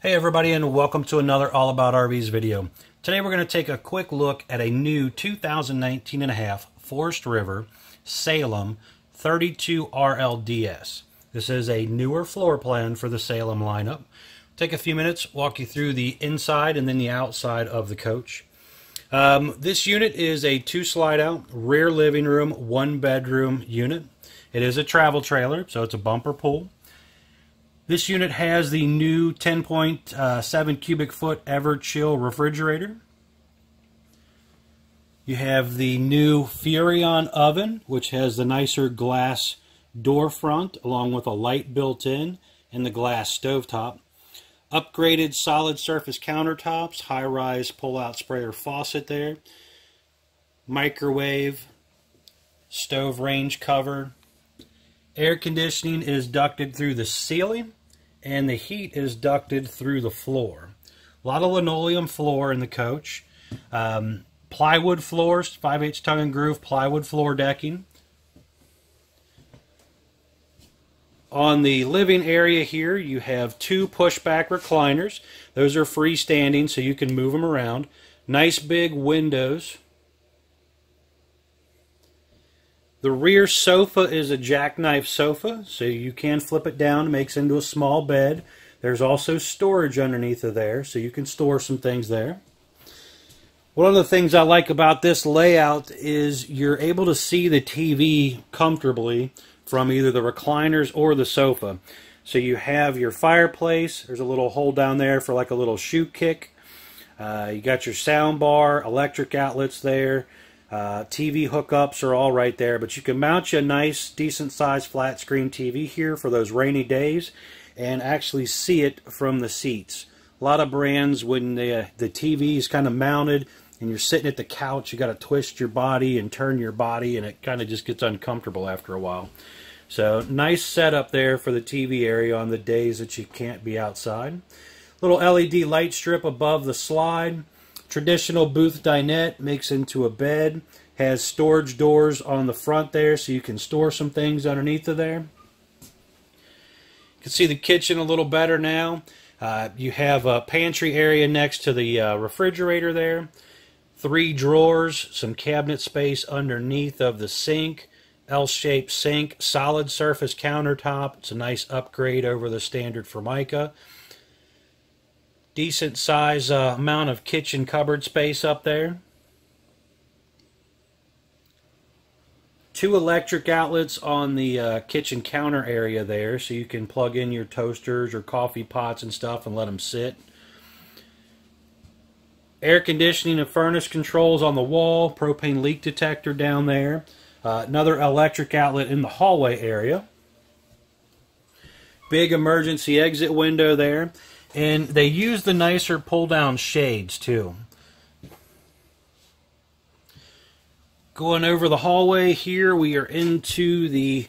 Hey everybody and welcome to another All About RVs video. Today we're going to take a quick look at a new 2019 and a half Forest River Salem 32 RLDS. This is a newer floor plan for the Salem lineup. Take a few minutes, walk you through the inside and then the outside of the coach. Um, this unit is a two slide out rear living room, one bedroom unit. It is a travel trailer, so it's a bumper pull. This unit has the new 10.7 uh, cubic foot Everchill refrigerator. You have the new Furrion oven, which has the nicer glass door front along with a light built in and the glass stovetop. Upgraded solid surface countertops, high-rise pull-out sprayer faucet there. Microwave, stove range cover. Air conditioning is ducted through the ceiling and the heat is ducted through the floor. A lot of linoleum floor in the coach. Um, plywood floors, 5 8 tongue and groove plywood floor decking. On the living area here, you have two pushback recliners. Those are freestanding, so you can move them around. Nice big windows The rear sofa is a jackknife sofa, so you can flip it down. It makes into a small bed. There's also storage underneath of there, so you can store some things there. One of the things I like about this layout is you're able to see the TV comfortably from either the recliners or the sofa. So you have your fireplace. There's a little hole down there for like a little shoe kick. Uh, you got your sound bar, electric outlets there. Uh, TV hookups are all right there, but you can mount you a nice, decent sized flat screen TV here for those rainy days and actually see it from the seats. A lot of brands, when the, uh, the TV is kind of mounted and you're sitting at the couch, you got to twist your body and turn your body, and it kind of just gets uncomfortable after a while. So, nice setup there for the TV area on the days that you can't be outside. Little LED light strip above the slide. Traditional booth dinette makes into a bed. Has storage doors on the front there so you can store some things underneath of there. You can see the kitchen a little better now. Uh, you have a pantry area next to the uh, refrigerator there. Three drawers, some cabinet space underneath of the sink. L-shaped sink, solid surface countertop. It's a nice upgrade over the standard Formica decent size uh, amount of kitchen cupboard space up there. Two electric outlets on the uh, kitchen counter area there so you can plug in your toasters or coffee pots and stuff and let them sit. Air conditioning and furnace controls on the wall, propane leak detector down there. Uh, another electric outlet in the hallway area. Big emergency exit window there. And they use the nicer pull-down shades, too. Going over the hallway here, we are into the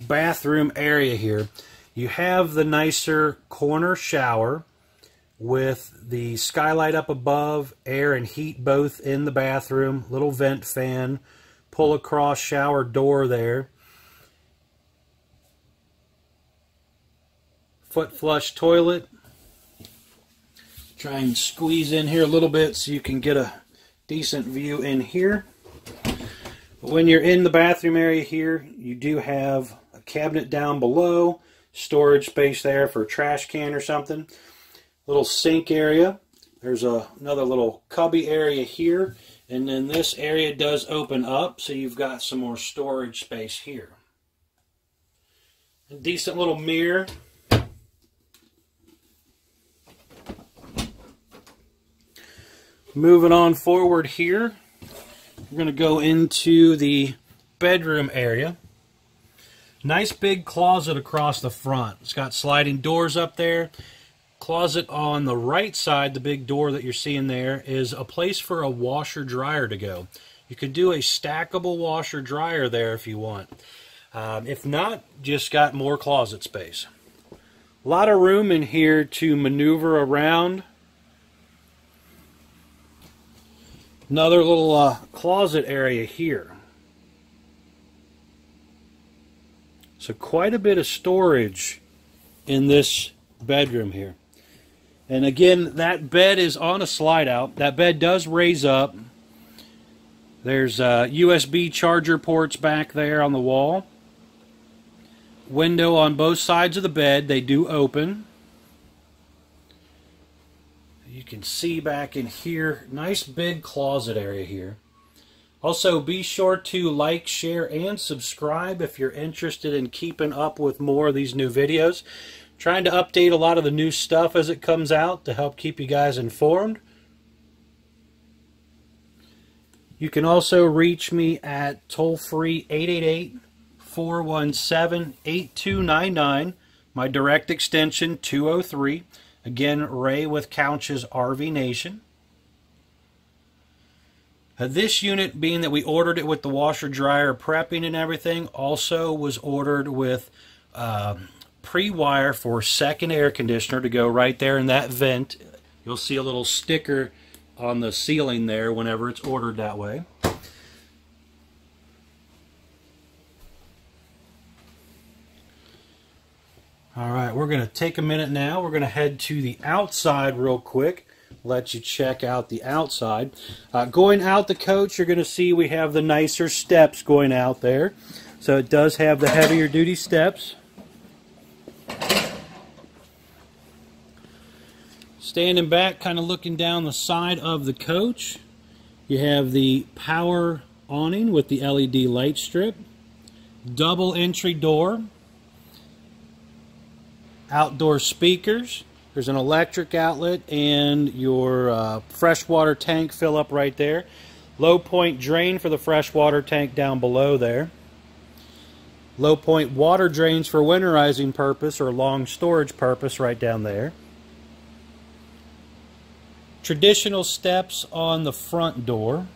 bathroom area here. You have the nicer corner shower with the skylight up above, air and heat both in the bathroom, little vent fan, pull across shower door there. Foot flush toilet, Try and squeeze in here a little bit so you can get a decent view in here. When you're in the bathroom area here, you do have a cabinet down below, storage space there for a trash can or something. Little sink area. There's a, another little cubby area here. And then this area does open up, so you've got some more storage space here. A decent little mirror Moving on forward here, we're going to go into the bedroom area. Nice big closet across the front. It's got sliding doors up there. Closet on the right side, the big door that you're seeing there, is a place for a washer dryer to go. You could do a stackable washer dryer there if you want. Um, if not, just got more closet space. A lot of room in here to maneuver around Another little uh, closet area here. So quite a bit of storage in this bedroom here. And again, that bed is on a slide out. That bed does raise up. There's uh, USB charger ports back there on the wall. Window on both sides of the bed. They do open. You can see back in here. Nice big closet area here. Also, be sure to like, share, and subscribe if you're interested in keeping up with more of these new videos. Trying to update a lot of the new stuff as it comes out to help keep you guys informed. You can also reach me at toll-free 888-417-8299, my direct extension 203. Again, Ray with Couch's RV Nation. Uh, this unit, being that we ordered it with the washer dryer prepping and everything, also was ordered with uh, pre-wire for second air conditioner to go right there in that vent. You'll see a little sticker on the ceiling there whenever it's ordered that way. All right, we're going to take a minute now. We're going to head to the outside real quick let you check out the outside. Uh, going out the coach, you're going to see we have the nicer steps going out there. So it does have the heavier duty steps. Standing back, kind of looking down the side of the coach, you have the power awning with the LED light strip, double entry door, outdoor speakers, there's an electric outlet and your uh, freshwater tank fill up right there. Low point drain for the freshwater tank down below there. Low point water drains for winterizing purpose or long storage purpose right down there. Traditional steps on the front door.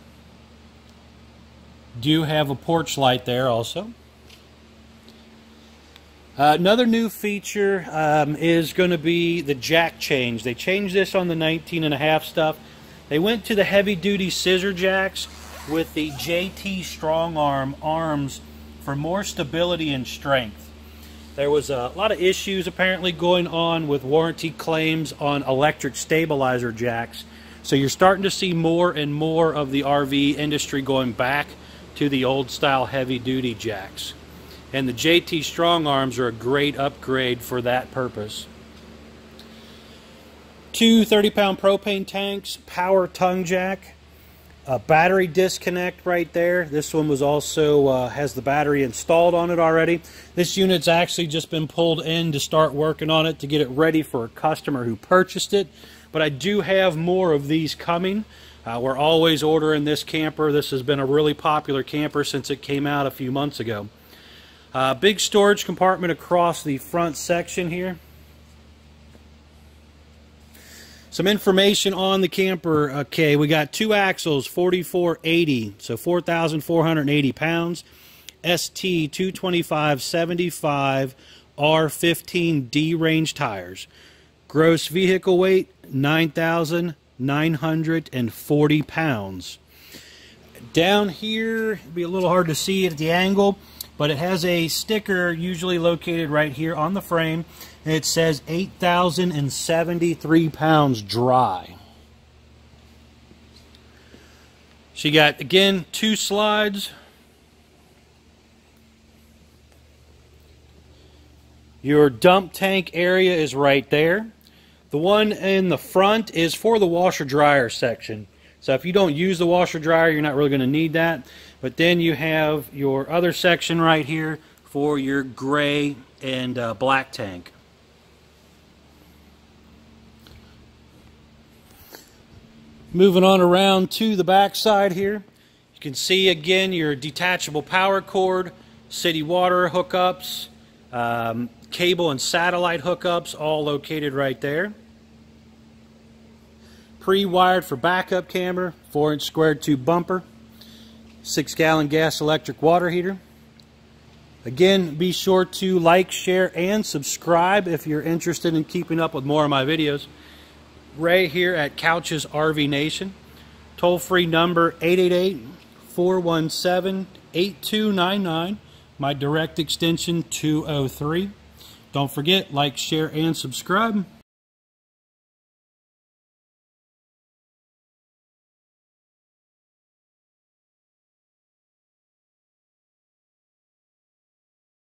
Do you have a porch light there also. Uh, another new feature um, is going to be the jack change. They changed this on the 19 and a half stuff. They went to the heavy duty scissor jacks with the JT Strong Arm arms for more stability and strength. There was a lot of issues apparently going on with warranty claims on electric stabilizer jacks. So you're starting to see more and more of the RV industry going back to the old style heavy duty jacks and the JT Strong Arms are a great upgrade for that purpose. Two 30 pound propane tanks, power tongue jack, a battery disconnect right there. This one was also uh, has the battery installed on it already. This unit's actually just been pulled in to start working on it to get it ready for a customer who purchased it. But I do have more of these coming. Uh, we're always ordering this camper. This has been a really popular camper since it came out a few months ago. Uh, big storage compartment across the front section here. Some information on the camper. Okay, we got two axles, 4480, so 4,480 pounds. ST 22575 R15D range tires. Gross vehicle weight 9,940 pounds. Down here, be a little hard to see at the angle but it has a sticker usually located right here on the frame. It says 8,073 pounds dry. She got, again, two slides. Your dump tank area is right there. The one in the front is for the washer dryer section. So if you don't use the washer dryer, you're not really going to need that. But then you have your other section right here for your gray and uh, black tank. Moving on around to the back side here, you can see again your detachable power cord, city water hookups, um, cable and satellite hookups all located right there. Pre-wired for backup camera, 4 inch square tube bumper six gallon gas electric water heater. Again, be sure to like, share, and subscribe if you're interested in keeping up with more of my videos. Ray here at Couch's RV Nation. Toll free number 888 417 8299. My direct extension 203. Don't forget, like, share, and subscribe.